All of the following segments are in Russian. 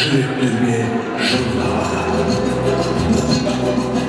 жүректерге жылылық қайырлы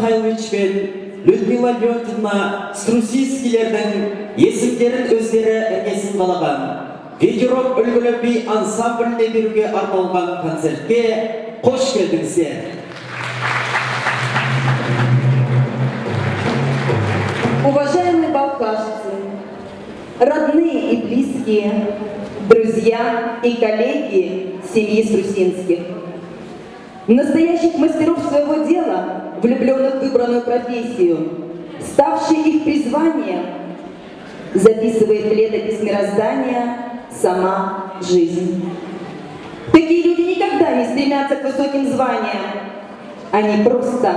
михайлович пен людмила леонтьевна струсинскийлердің есімдерін өздері іргесін қалаған ветерок үлгілі би ансамбліне беруге арналған концертке қош келдіңіздер Уважаемые балкашцы, родные и близкие, друзья и коллеги семьи Струсинских, настоящих мастеров своего дела, влюбленных в выбранную профессию, ставшие их призванием, записывает в летопись мироздания сама жизнь. Такие люди никогда не стремятся к высоким званиям. Они просто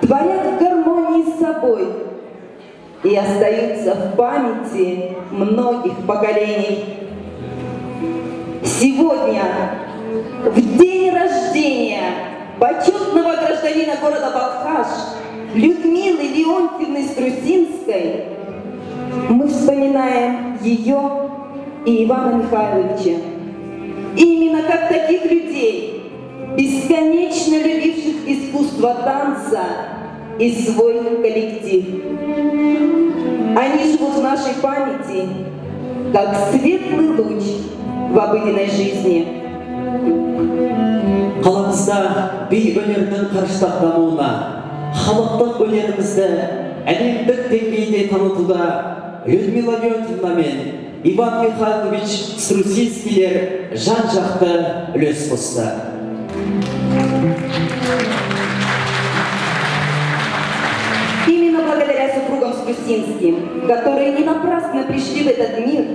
творят в гармонии с собой и остаются в памяти многих поколений. Сегодня, в день рождения почетного гражданина города Балхаш Людмилы Леонтьевны Струсинской, мы вспоминаем ее и Ивана Михайловича. Именно как таких людей, бесконечно любивших искусство танца и свой коллектив. Они живут в нашей памяти, как светлый луч в обыденной жизни қаламызда би өнерінің қарыштақ дамуына халықтық өнерімізді әлемдік деңгейде танытуда людмила леонтьевна мен иван михайлович струсинскийлер жан жақты үлес қосты Именно благодаря супругам Струсинским, которые не напрасно пришли в этот мир,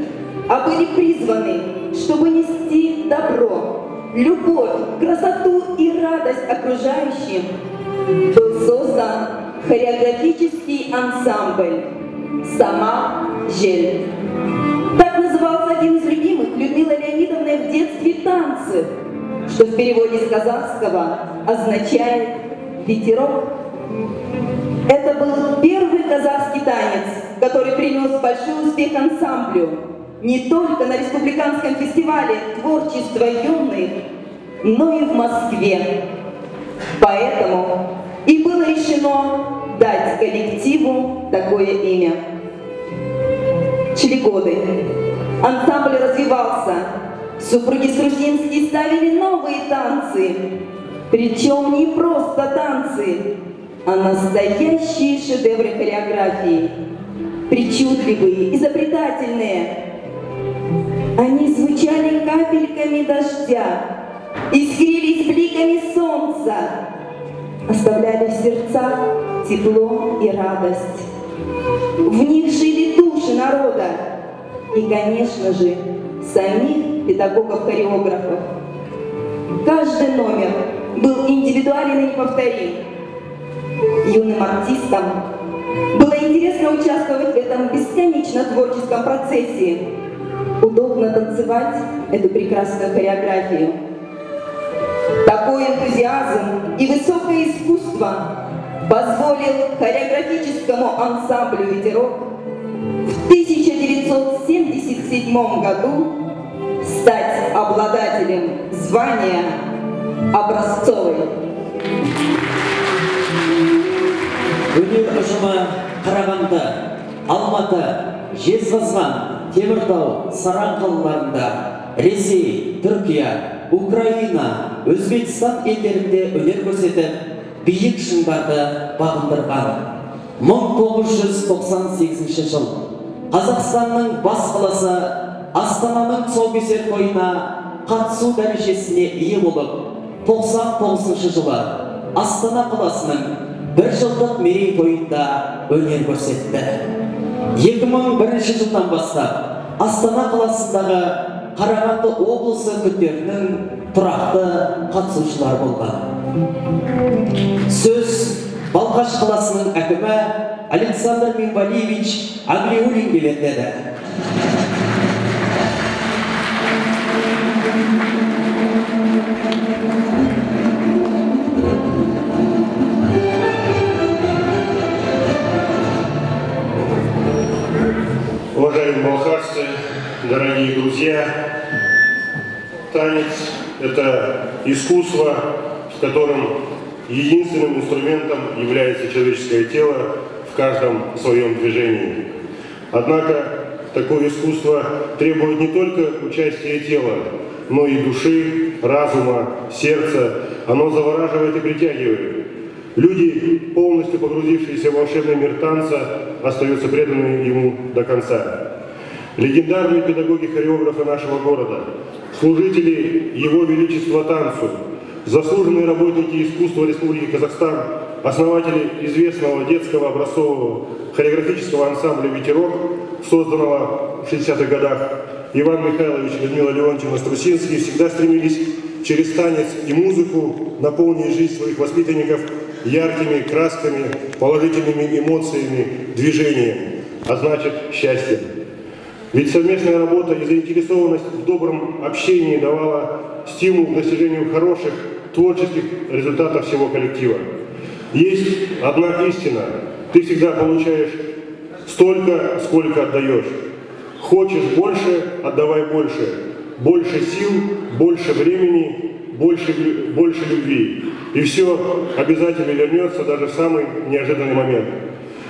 а были призваны, чтобы нести добро, любовь, красоту и радость окружающим, был создан хореографический ансамбль «Сама Жель». Так назывался один из любимых Людмилы Леонидовны в детстве танцы, что в переводе с казахского означает «ветерок». Это был первый казахский танец, который принес большой успех ансамблю не только на республиканском фестивале творчества юных, но и в Москве. Поэтому и было решено дать коллективу такое имя. Шли годы. Ансамбль развивался. Супруги Струсинские ставили новые танцы. Причем не просто танцы, а настоящие шедевры хореографии. Причудливые, изобретательные. Они звучали капельками дождя, искрились бликами солнца, оставляли в сердцах тепло и радость. В них жили души народа и, конечно же, самих педагогов-хореографов. Каждый номер был индивидуален и неповторим. Юным артистам было интересно участвовать в этом бесконечно творческом процессе, удобно танцевать эту прекрасную хореографию. Такой энтузиазм и высокое искусство позволил хореографическому ансамблю «Ветерок» в 1977 году стать обладателем звания образцовый. өнер ұжымы қарағанды алматы жезқазған теміртау саран қалаларында ресей түркия украина өзбекстан елдерінде өнер көрсетіп биік шыңдарды бағындырған 1998 жыл қазақстанның бас қаласы астананың тұсаукесер тойына қатысу дәрежесіне ие болып 99 жылы астана қаласының бір жылдық мерейтойында өнер көрсетті 2001 жылдан бастап астана қаласындағы қарағанды облысы күндерінің тұрақты қатысушылары болған. Сөз балқаш қаласының әкімі александр минвалиевич агриулинге беріледі Уважаемые балхашцы, дорогие друзья, танец – это искусство, в котором единственным инструментом является человеческое тело в каждом своем движении. Однако такое искусство требует не только участия тела, но и души, разума, сердца. Оно завораживает и притягивает. Люди, полностью погрузившиеся в волшебный мир танца, остаются преданными ему до конца. Легендарные педагоги-хореографы нашего города, служители Его Величества танцу, заслуженные работники искусства Республики Казахстан, основатели известного детского образцового хореографического ансамбля «Ветерок», созданного в 60-х годах, Иван Михайлович и Людмила Леонтьевна Струсинские всегда стремились через танец и музыку наполнить жизнь своих воспитанников яркими красками, положительными эмоциями, движением, а значит счастьем. Ведь совместная работа и заинтересованность в добром общении давала стимул к достижению хороших творческих результатов всего коллектива. Есть одна истина. Ты всегда получаешь столько, сколько отдаешь. Хочешь больше, отдавай больше. Больше сил, больше времени, больше, больше любви. И все обязательно вернется даже в самый неожиданный момент.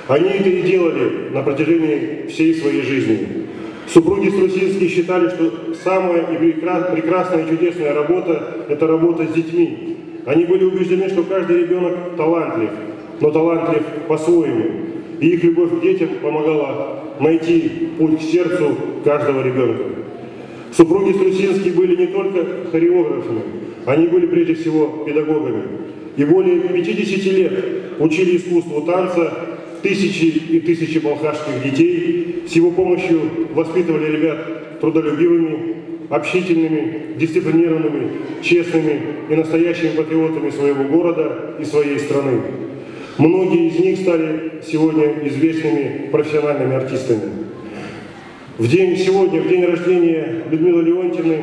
Они это и делали на протяжении всей своей жизни. Супруги Струсинские считали, что самая и прекрасная и чудесная работа – это работа с детьми. Они были убеждены, что каждый ребенок талантлив, но талантлив по-своему. И их любовь к детям помогала найти путь к сердцу каждого ребенка. Супруги Струсинские были не только хореографами, они были прежде всего педагогами. И более 50 лет учили искусству танца тысячи и тысячи балхашских детей. С его помощью воспитывали ребят трудолюбивыми, общительными, дисциплинированными, честными и настоящими патриотами своего города и своей страны. Многие из них стали сегодня известными профессиональными артистами. В день сегодня, в день рождения Людмилы Леонтьевны,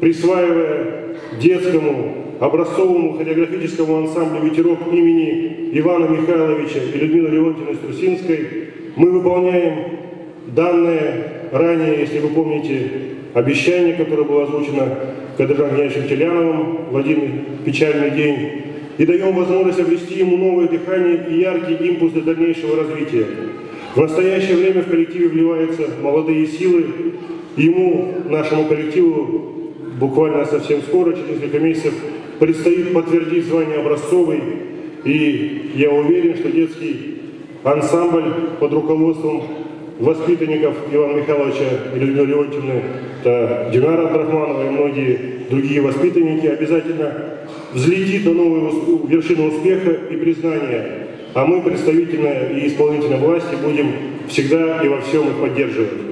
присваивая детскому образцовому хореографическому ансамблю «Ветерок» имени Ивана Михайловича и Людмилы Леонтьевны Струсинской мы выполняем данное ранее, если вы помните, обещание, которое было озвучено Кадыржан Геннадьевичем Теляновым в один печальный день, и даем возможность обрести ему новое дыхание и яркий импульс для дальнейшего развития. В настоящее время в коллективе вливаются молодые силы, ему, нашему коллективу, буквально совсем скоро, через несколько месяцев, предстоит подтвердить звание образцовый, и я уверен, что детский ансамбль под руководством воспитанников Ивана Михайловича и Людмилы Леонтьевны, это Динара Абдрахманова и многие другие воспитанники, обязательно взлетит на новую вершину успеха и признания. А мы, представительная и исполнительная власти, будем всегда и во всем их поддерживать.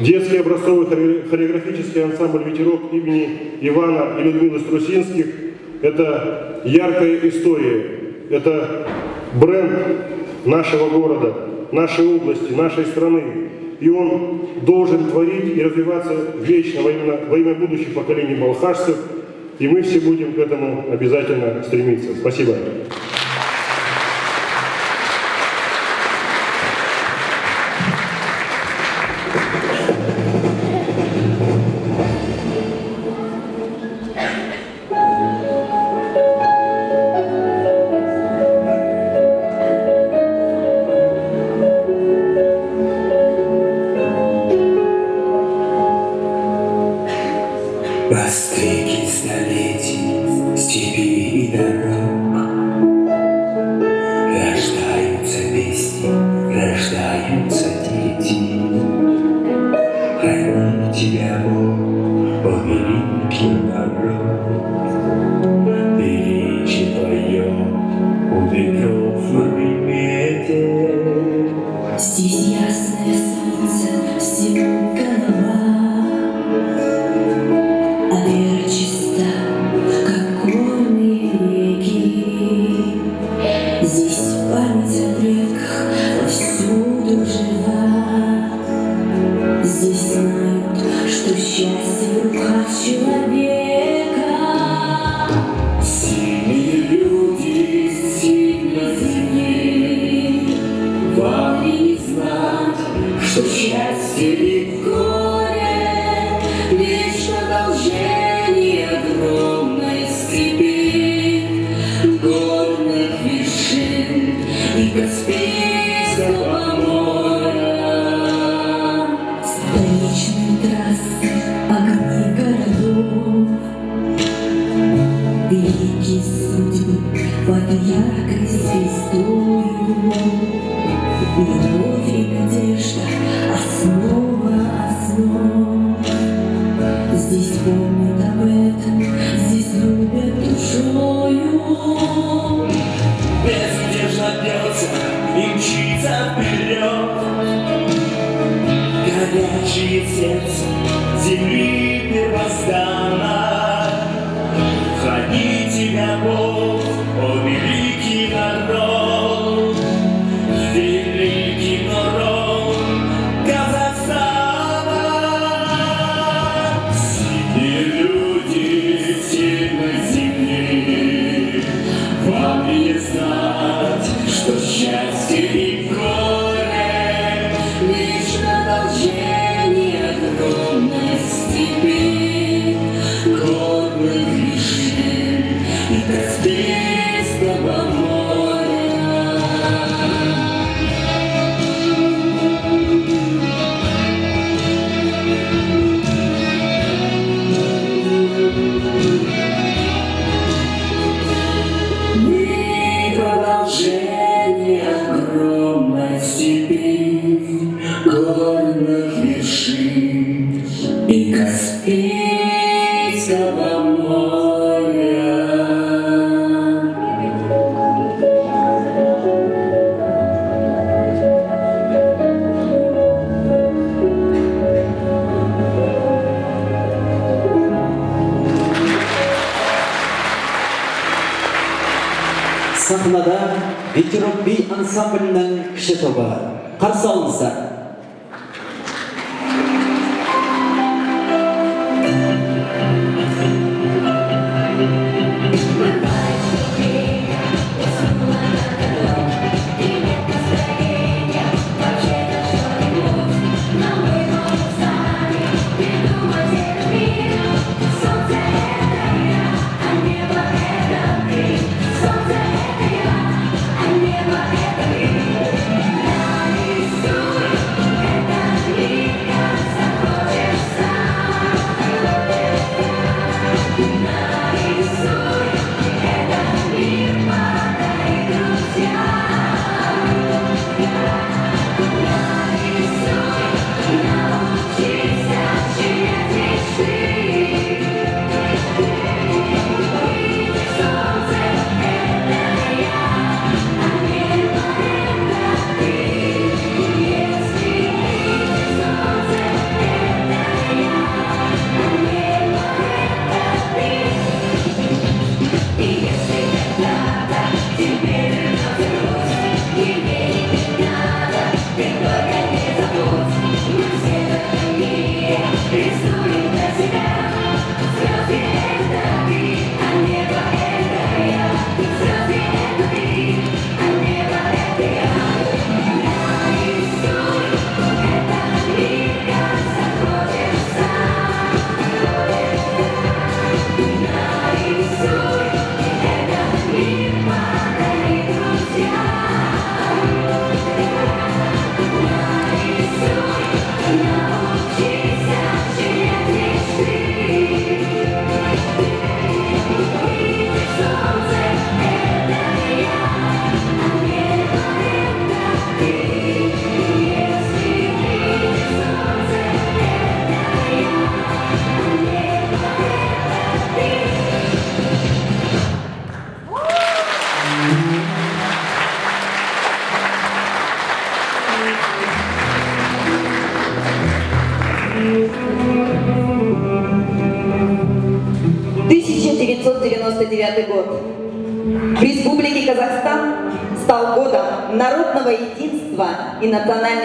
Детский образцовый хореографический ансамбль «Ветерок» имени Ивана и Людмилы Струсинских – это яркая история, это бренд нашего города, нашей области, нашей страны. И он должен творить и развиваться вечно во имя, во имя будущих поколений балхашцев. И мы все будем к этому обязательно стремиться. Спасибо.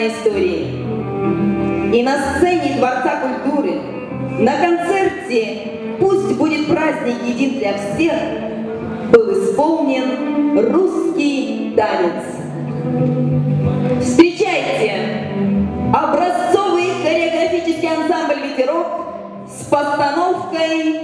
Национальной истории. И на сцене Дворца культуры, на концерте «Пусть будет праздник един для всех» был исполнен русский танец. Встречайте! Образцовый хореографический ансамбль «Ветерок» с постановкой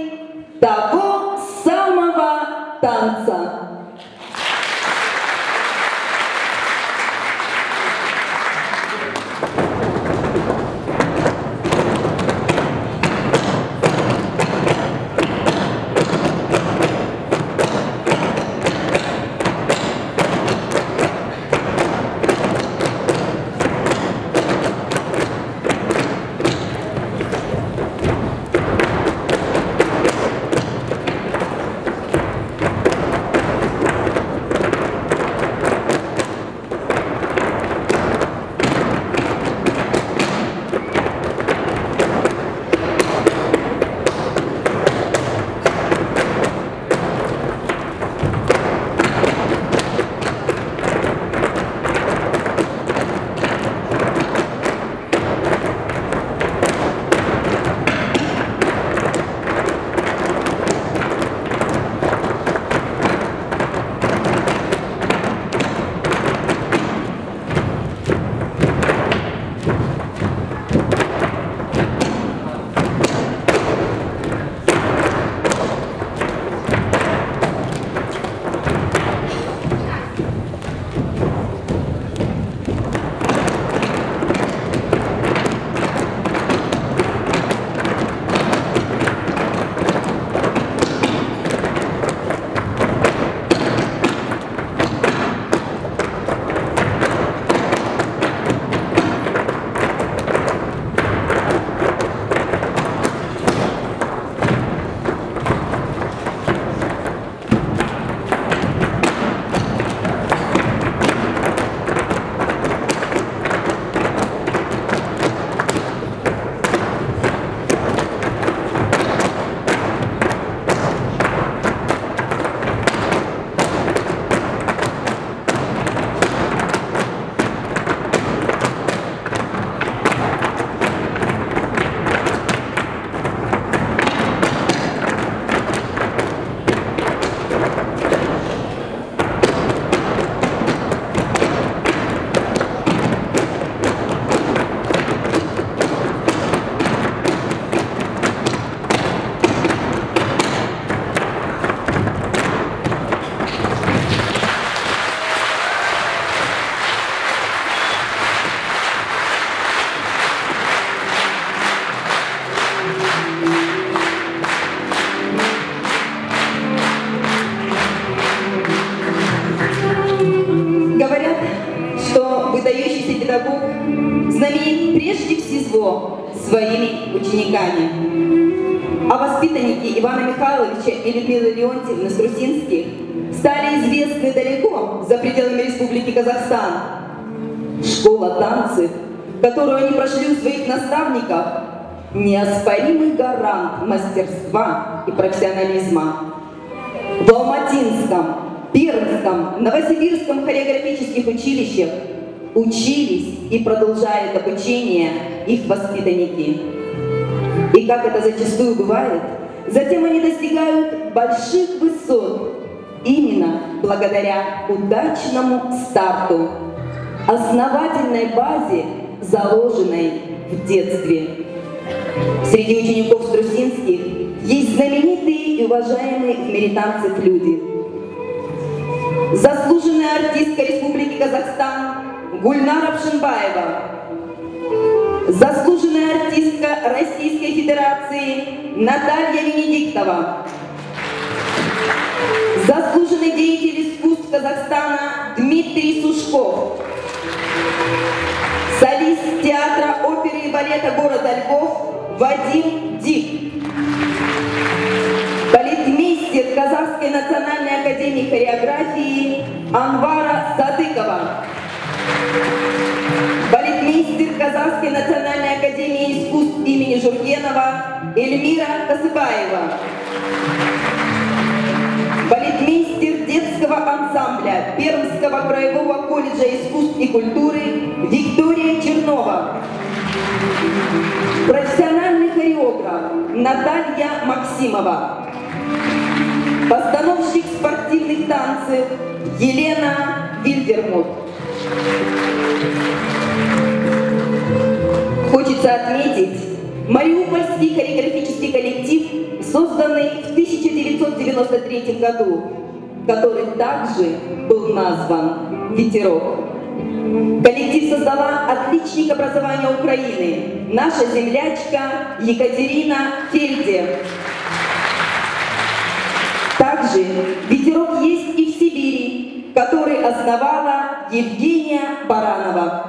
Школа танцев, которую они прошли у своих наставников, неоспоримый гарант мастерства и профессионализма. В Алматинском, Пермском, Новосибирском хореографических училищах учились и продолжают обучение их воспитанники. И как это зачастую бывает, затем они достигают больших высот именно благодаря удачному старту, основательной базе, заложенной в детстве. Среди учеников Струсинских есть знаменитые и уважаемые в мире танцев люди. Заслуженная артистка Республики Казахстан Гульнара Пшенбаева, заслуженная артистка Российской Федерации Наталья Венедиктова, заслуженный деятель искусств Казахстана Дмитрий Сушков, солист театра оперы и балета города Львов Вадим Дик, политмейстер Казахской национальной академии хореографии Анвара Садыкова, балетмейстер Казахской национальной академии искусств имени Жургенова Эльмира Косыбаева, балетмейстер ансамбля Пермского краевого колледжа искусств и культуры Виктория Чернова, профессиональный хореограф Наталья Максимова, постановщик спортивных танцев Елена Вильдермут. Хочется отметить Мариупольский хореографический коллектив, созданный в 1993 году, который также был назван «Ветерок». Коллектив создала отличник образования Украины, наша землячка Екатерина Фельде. Также ветерок есть и в Сибири, который основала Евгения Баранова.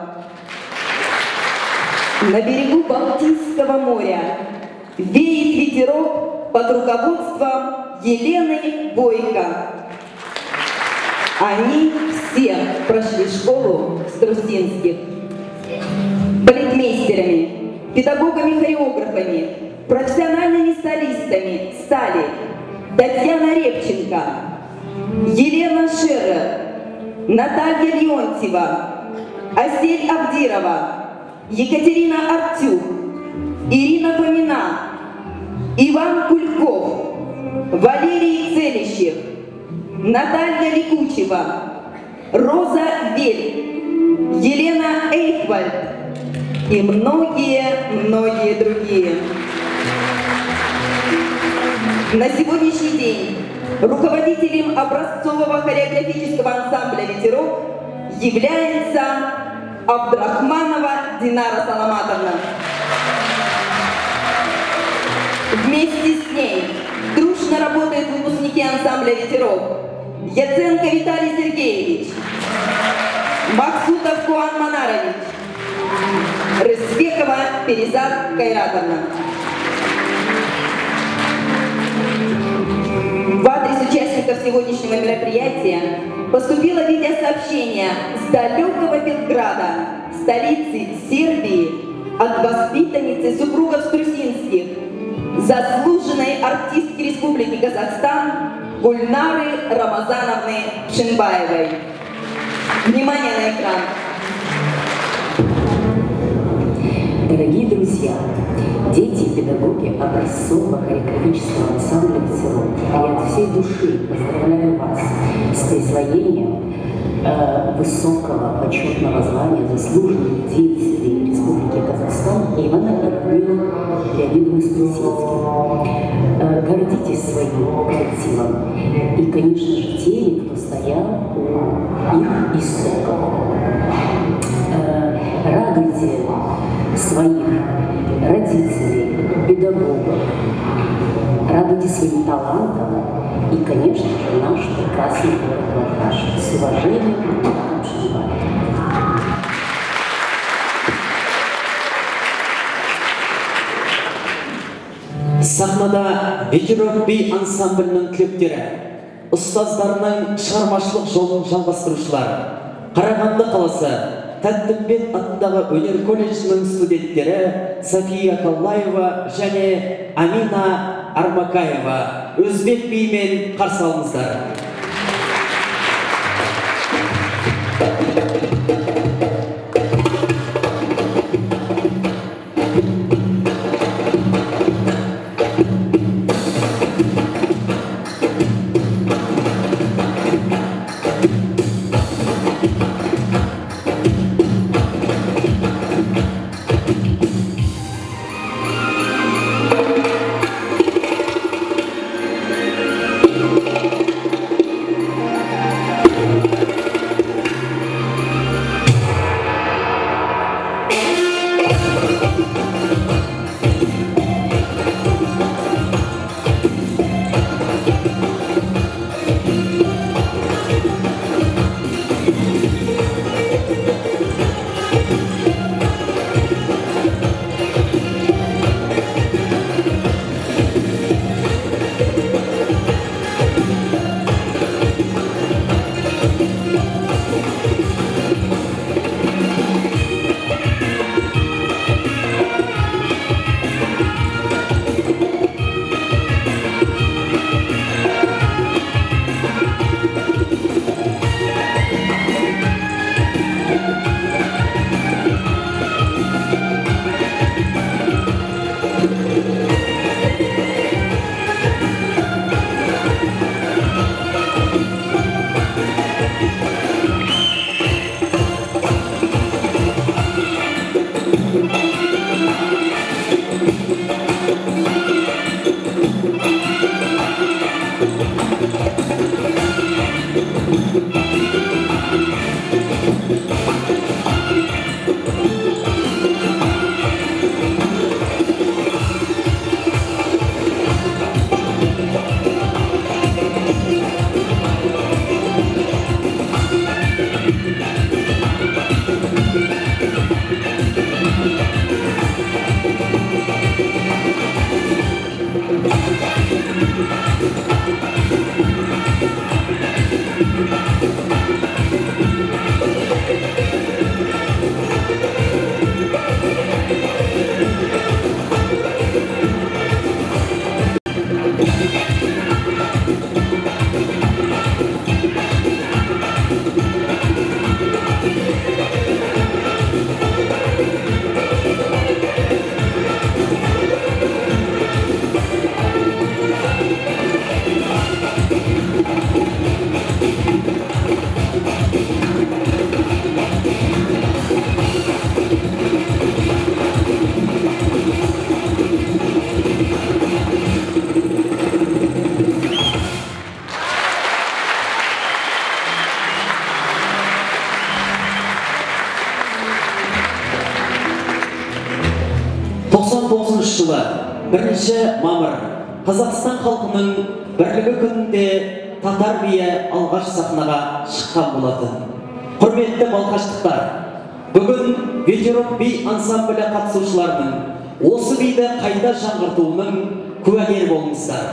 На берегу Балтийского моря веет ветерок под руководством Елены Бойко. Они все прошли школу Струсинских. Балетмейстерами, педагогами-хореографами, профессиональными солистами стали Татьяна Репченко, Елена Шерер, Наталья Леонтьева, Асель Абдирова, Екатерина Артюх, Ирина Фомина, Иван Кульков, Валерий Целищев, Наталья Ликучева, Роза Вель, Елена Эйхвальд и многие-многие другие. На сегодняшний день руководителем образцового хореографического ансамбля «Ветерок» является Абдрахманова Динара Саламатовна. Вместе с ней дружно работают выпускники ансамбля «Ветерок» Яценко Виталий Сергеевич, Максутов Куан Манарович, Рысбекова Перезад Кайратовна. В адрес участников сегодняшнего мероприятия поступило видеосообщение с далекого Белграда, столицы Сербии, от воспитанницы супругов Струсинских, заслуженной артистки Республики Казахстан Гульнары Рамазановны Шинбаевой. Внимание на экран. Дорогие друзья, дети и педагоги образцового хореографического ансамбля «Ветерок», я от всей души поздравляю вас с присвоением э, высокого почетного звания заслуженных деятелей Республики Казахстан Ивана Радмила Струсинским. Гордитесь своим коллективом и, конечно же, теми, кто стоял у их истоков. Э, радуйте своих родителей, педагогов, радуйте своим талантом и, конечно же, наш прекрасный город Вардаш. С уважением, Иван Шимбаев. Сахнада ветерок би ансамблінің түлектері ұстаздарының шығармашылық жолын жалғастырушылар. Қарағанды қаласы тәттімбет атындағы өнер колледжінің студенттері софия каллаева және амина армакаева. Өзбек биімен қарсы алыңыздар. Бірінші мамыр. Қазақстан халқының бірлігі күнінде татар биі алғаш сахнаға шыққан болатын. Құрметті балқаштықтар бүгін ветерок би ансамблі қатысушыларының осы биді қайта жаңғыртуының куәгері болыңыздар.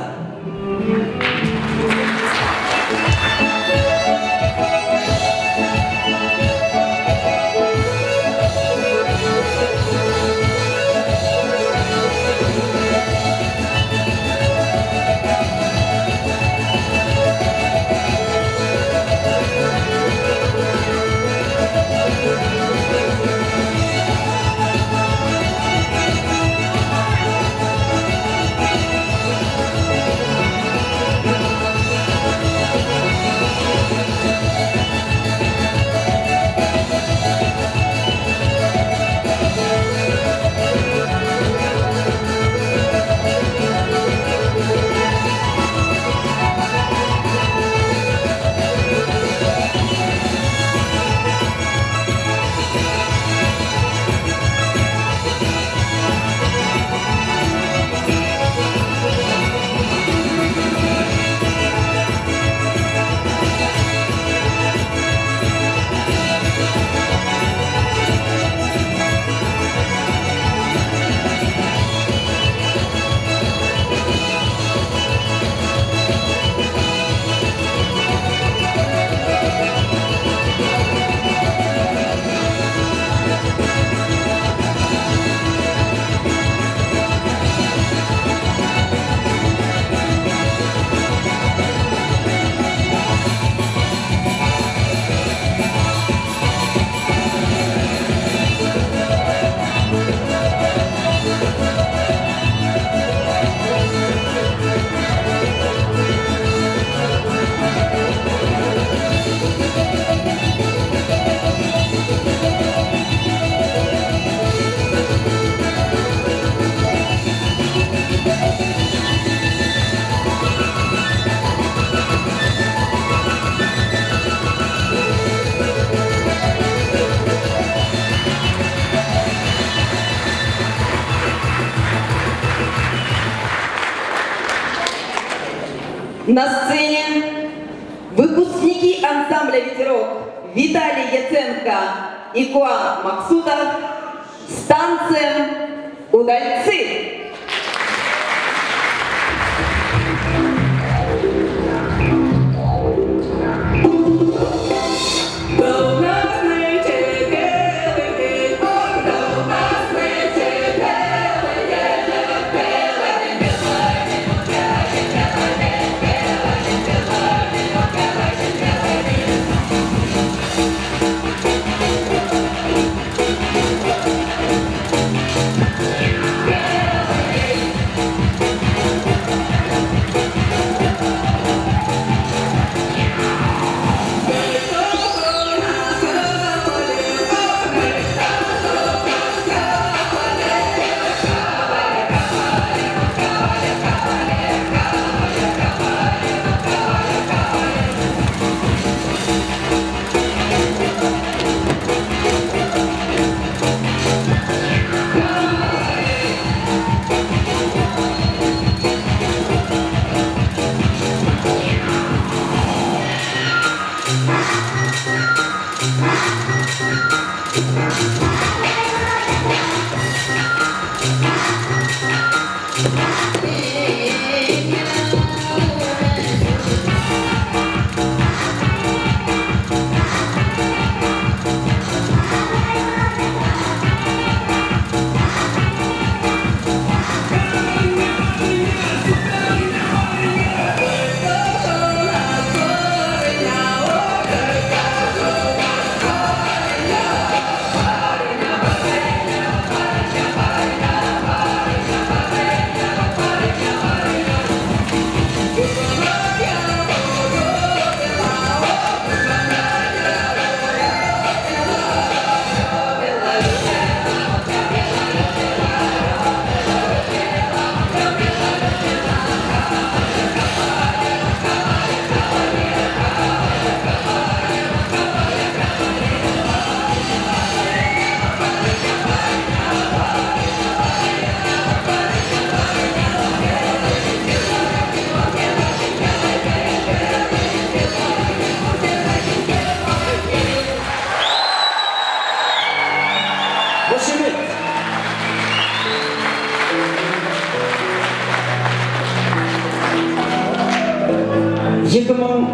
На сцене выпускники ансамбля «Ветерок» Виталий Яценко и Куан Максутов с танцем «Удальцы».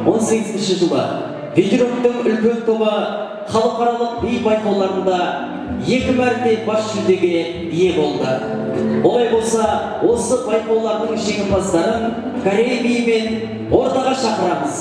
2018 жылы видеороктың үлкен тобы халықаралық би байқауларында екі мәрте бас жүлдеге ие болды. Олай болса осы байқаулардың жеңімпаздарын корей биімен ортаға шақырамыз.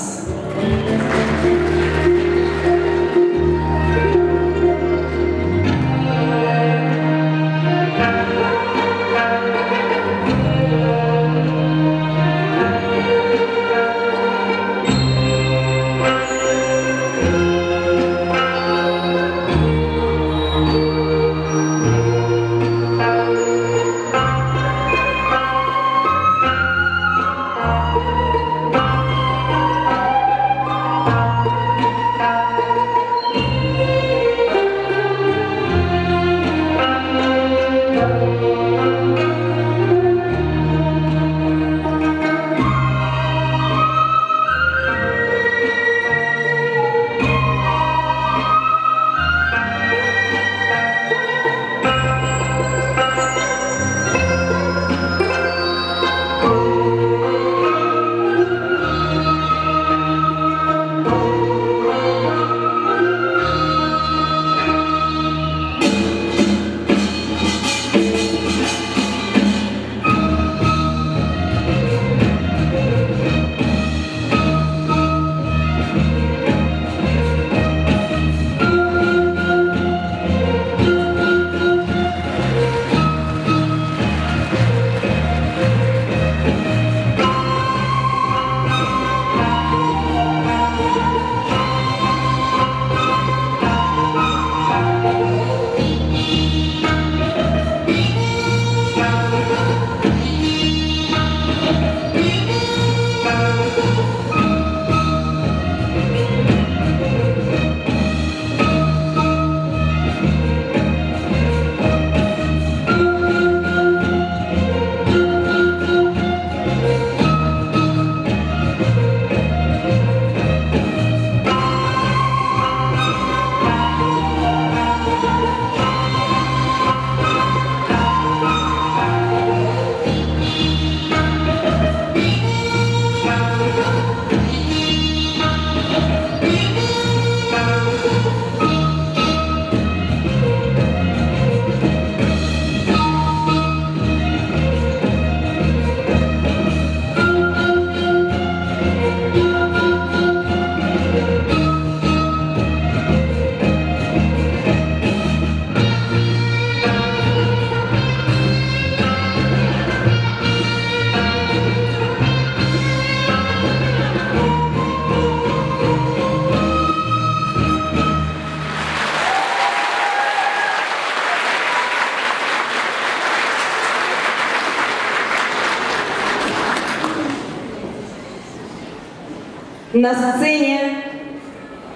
на сцене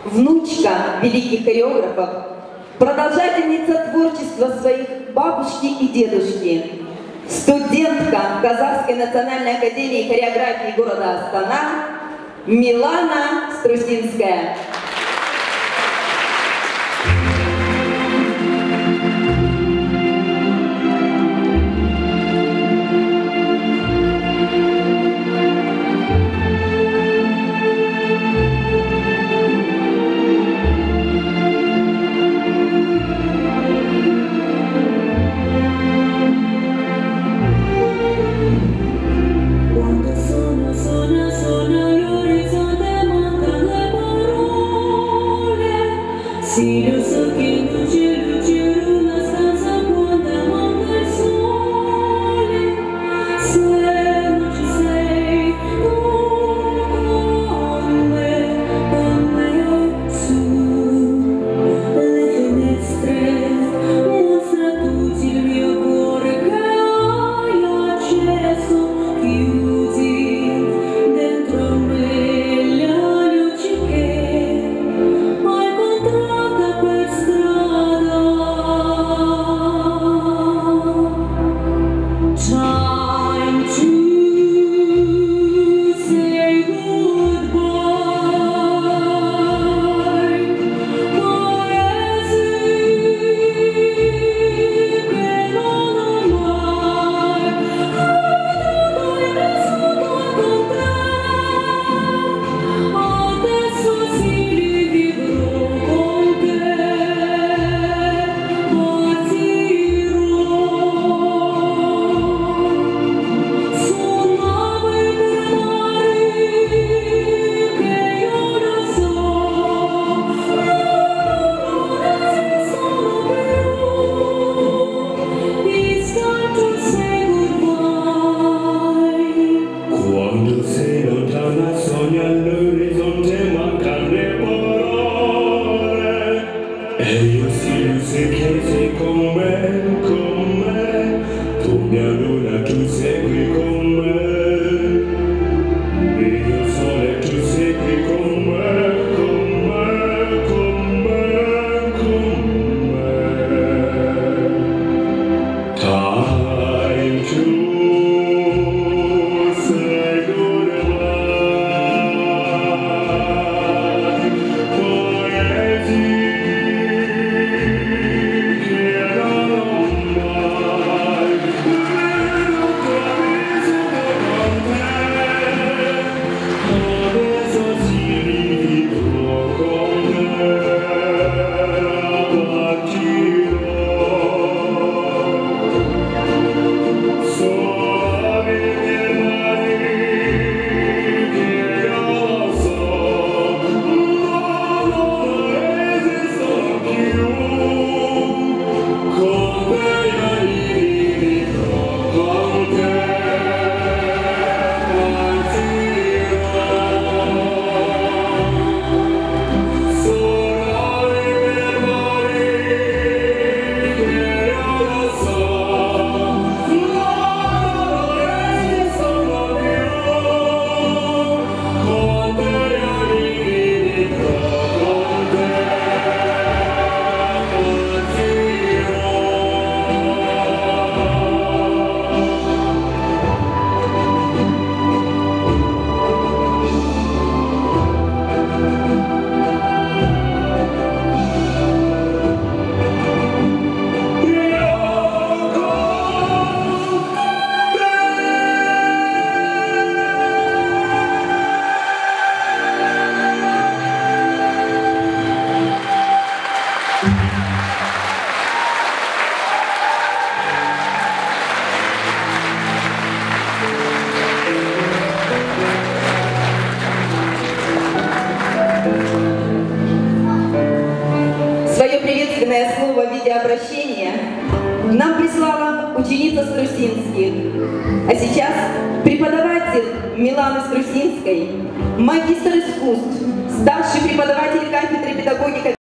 внучка великих хореографов, продолжательница творчества своих бабушки и дедушки, студентка Казахской национальной академии хореографии города Астана Милана Струсинская. see you.